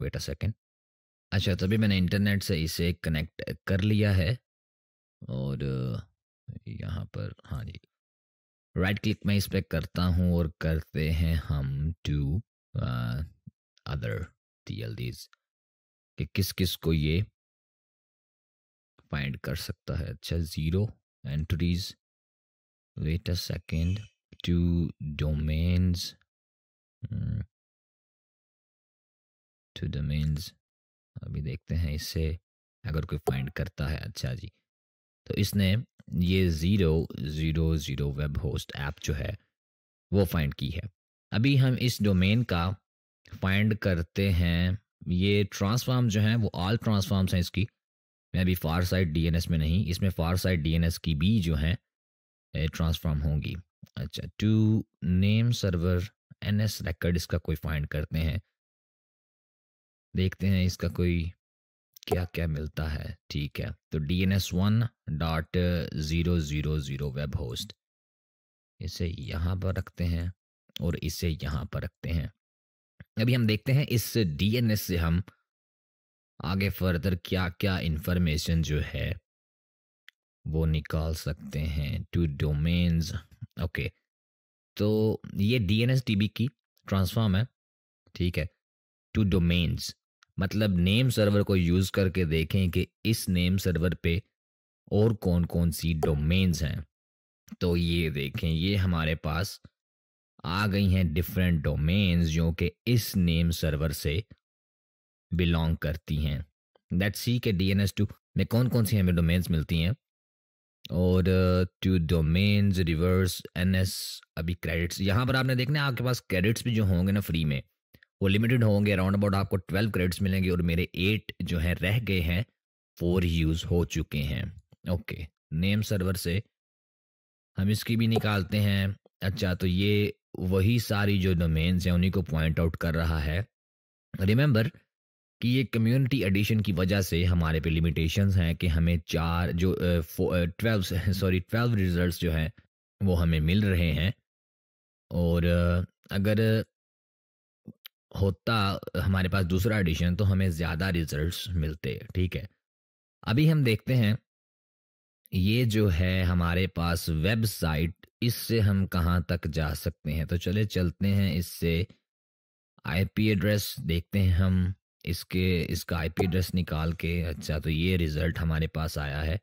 Wait a second अच्छा तभी मैंने इंटरनेट से इसे कनेक्ट कर लिया है। और यहाँ पर हाँ जी। राइट क्लिक मैं इस पर करता हूँ और करते हैं हम to other T L Ds कि किस किस को ये फाइंड कर सकता है। अच्छा zero entries wait a second two domains two domains अभी देखते हैं इससे अगर कोई फाइंड करता है अच्छा जी। तो इसने ये zero zero zero web host app जो है, वो फाइंड की है। अभी हम इस डोमेन का फाइंड करते हैं। ये ट्रांसफार्म जो हैं, वो ऑल ट्रांसफार्म्स हैं इसकी। मैं अभी फार साइड डीएनएस में नहीं, इसमें फार साइड डीएनएस की भी जो है ट्रांसफार्म होंगी। अच्छा two name server NS record इसका कोई फाइंड करते हैं। देखते हैं इसका कोई क्या क्या मिलता है। ठीक है तो D N S one dot zero zero zero web host इसे यहाँ पर रखते हैं और इसे यहाँ पर रखते हैं। अभी हम देखते हैं इस डी एन एस से हम आगे फर्दर क्या क्या इंफॉर्मेशन जो है वो निकाल सकते हैं। टू डोमेन्स ओके तो ये D N S T B की ट्रांसफॉर्म है, ठीक है। टू डोमेन्स मतलब नेम सर्वर को यूज़ करके देखें कि इस नेम सर्वर पे और कौन कौन सी डोमेन्स हैं। तो ये देखें, ये हमारे पास आ गई हैं डिफरेंट डोमेन्स जो कि इस नेम सर्वर से बिलोंग करती हैं। दैट सी के डी एन एस टू में कौन कौन सी हमें डोमेन्स मिलती हैं। और two domains reverse N S अभी क्रेडिट्स यहाँ पर आपने देखना है, आपके पास क्रेडिट्स भी जो होंगे ना फ्री में। वो लिमिटेड होंगे अराउंड अबाउट आपको ट्वेल्व क्रेडिट्स मिलेंगे और मेरे एट जो हैं, रह गए हैं फोर यूज़ हो चुके हैं। ओके नेम सर्वर से हम इसकी भी निकालते हैं। अच्छा तो ये वही सारी जो डोमेन्स हैं, उन्हीं को पॉइंट आउट कर रहा है। रिमेंबर कि ये कम्युनिटी एडिशन की वजह से हमारे पे लिमिटेशंस हैं कि हमें चार जो ट्वेल्व सॉरी ट्वेल्व रिजल्ट्स जो हैं, वो हमें मिल रहे हैं। और अगर होता हमारे पास दूसरा एडिशन तो हमें ज़्यादा रिजल्ट्स मिलते ठीक है? अभी हम देखते हैं, ये जो है हमारे पास वेबसाइट इससे हम कहाँ तक जा सकते हैं? तो चले, चलते हैं इससे। आईपी एड्रेस देखते हैं हम, इसके, इसका आईपी एड्रेस निकाल के। अच्छा तो ये रिज़ल्ट हमारे पास आया है,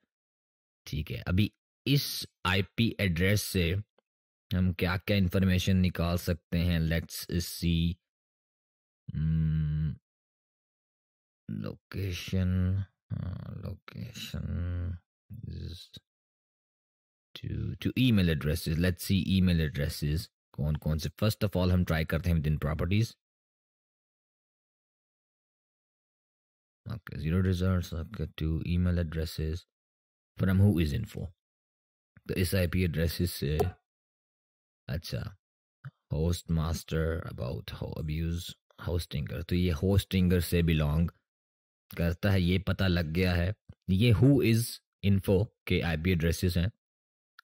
ठीक है? अभी इस आईपी एड्रेस से हम क्या क्या इंफॉर्मेशन निकाल सकते हैं? Let's see location uh, location is to to email addresses let's see email addresses कौन कौन से फर्स्ट ऑफ ऑल हम ट्राई करते हैं with in properties okay zero results okay to email addresses from who is info तो इस IP addresses से अच्छा host master about how abuse Hostinger तो ये होस्टिंगर से बिलोंग करता है, ये पता लग गया है। ये हु इज़ इन्फो के आईपी एड्रेसेस हैं।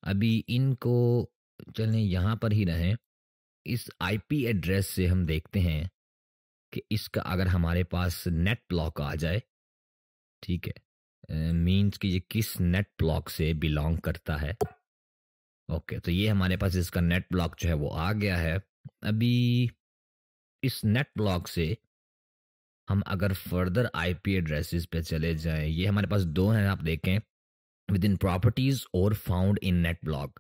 अभी इनको, चलें, यहाँ पर ही रहें। इस आईपी एड्रेस से हम देखते हैं कि इसका अगर हमारे पास नेट ब्लॉक आ जाए, ठीक है मींस कि ये किस नेट ब्लॉक से बिलोंग करता है। ओके तो ये हमारे पास इसका नेट ब्लॉक जो है वो आ गया है। अभी इस नेट ब्लॉक से हम अगर फर्दर आईपी एड्रेसेस पे चले जाएँ, ये हमारे पास दो हैं, आप देखें। विद इन प्रॉपर्टीज़ और फाउंड इन नेट ब्लॉक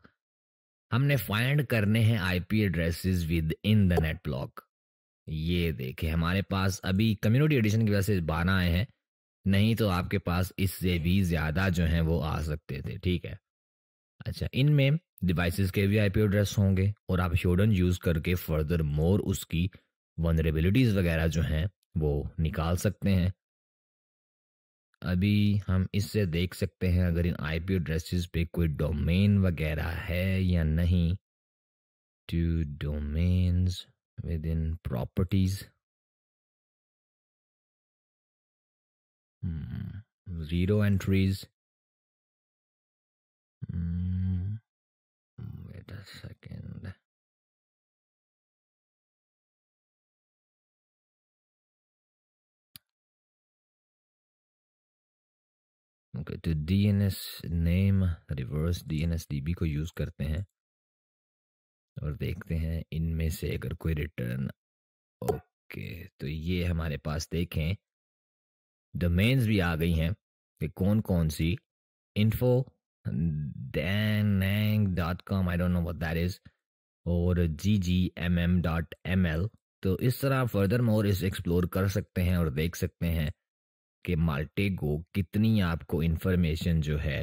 हमने फाइंड करने हैं IP addresses within the net block ये देखें, हमारे पास अभी कम्युनिटी एडिशन की वजह से बारह आए हैं। नहीं तो आपके पास इससे भी ज़्यादा जो हैं वो आ सकते थे, ठीक है? अच्छा इनमें डिवाइसेस के भी आईपी एड्रेस होंगे और आप शोडन यूज़ करके फर्दर मोर उसकी वनरेबिलिटीज़ वगैरह जो हैं वो निकाल सकते हैं। अभी हम इससे देख सकते हैं अगर इन आईपी एड्रेसेस पे कोई डोमेन वगैरह है या नहीं। Two domains within properties zero entries wait a second तो D N S name reverse D N S D B को यूज़ करते हैं और देखते हैं इनमें से अगर कोई रिटर्न ओके तो ये हमारे पास देखें। डोमेन्स भी आ गई हैं कि कौन कौन सी? Info dang dot com I don't know what that is और G G M M dot M L तो इस तरह फर्दर मोर इस एक्सप्लोर कर सकते हैं और देख सकते हैं। कि माल्टेगो कितनी आपको इन्फॉर्मेशन जो है